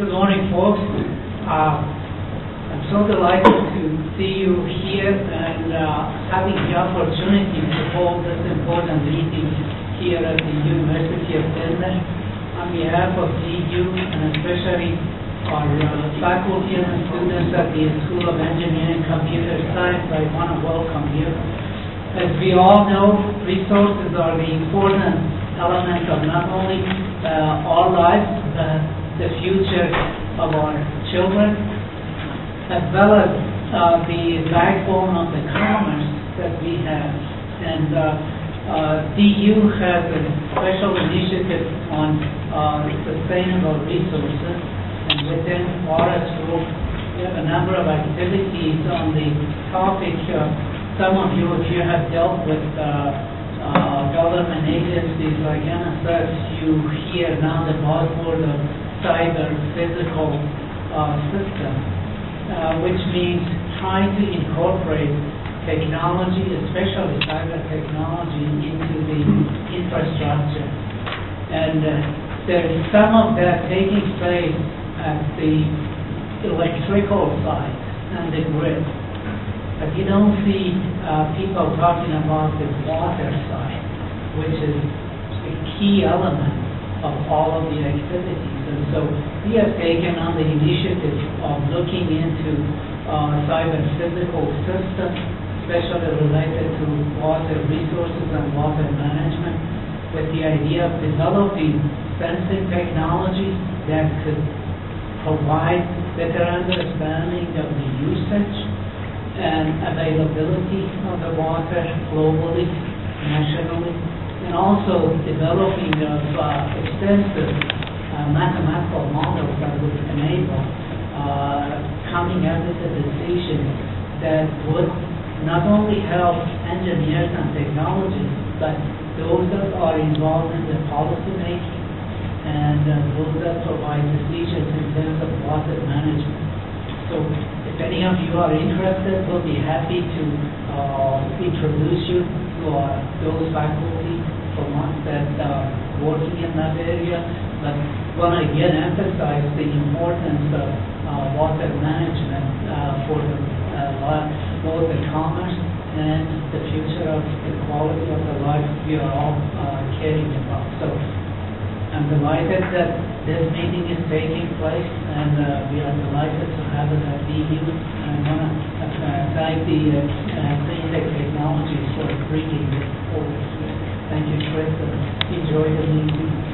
Good morning, folks. Uh, I'm so delighted to see you here and uh, having the opportunity to hold this important meeting here at the University of Denver. On behalf of DU and especially our uh, faculty and students at the School of Engineering and Computer Science, I want to welcome you. As we all know, resources are the important element of not only uh, our lives, but the future of our children, as well as uh, the backbone of the commerce that we have. And uh, uh, DU has a special initiative on uh, sustainable resources, and within RS Group, we have a number of activities on the topic. Uh, some of you, if you have dealt with government agencies like NSF, you hear now the buzzword of cyber physical uh, system, uh, which means trying to incorporate technology, especially cyber technology, into the infrastructure. And uh, there is some of that taking place at the electrical side and the grid. But you don't see uh, people talking about the water side, which is a key element of all of the activities. And so we have taken on the initiative of looking into uh, cyber physical systems, especially related to water resources and water management, with the idea of developing sensing technologies that could provide better understanding of the usage and availability of the water globally, nationally, and also developing of uh, extensive uh, mathematical models that would enable uh, coming up with a decision that would not only help engineers and technologists, but those that are involved in the policy making and uh, those that provide decisions in terms of water management. So if any of you are interested, we'll be happy to uh, introduce you uh, those faculty from us that are working in that area. But want to again emphasize the importance of uh, water management uh, for the, uh, both the commerce and the future of the quality of the life we are all uh, caring about. So I'm delighted that this meeting is taking place, and uh, we are delighted to have it at DU. I want to thank the uh, uh, Clean Tech Technologies for bringing this here. Thank you, Chris, and enjoy the meeting.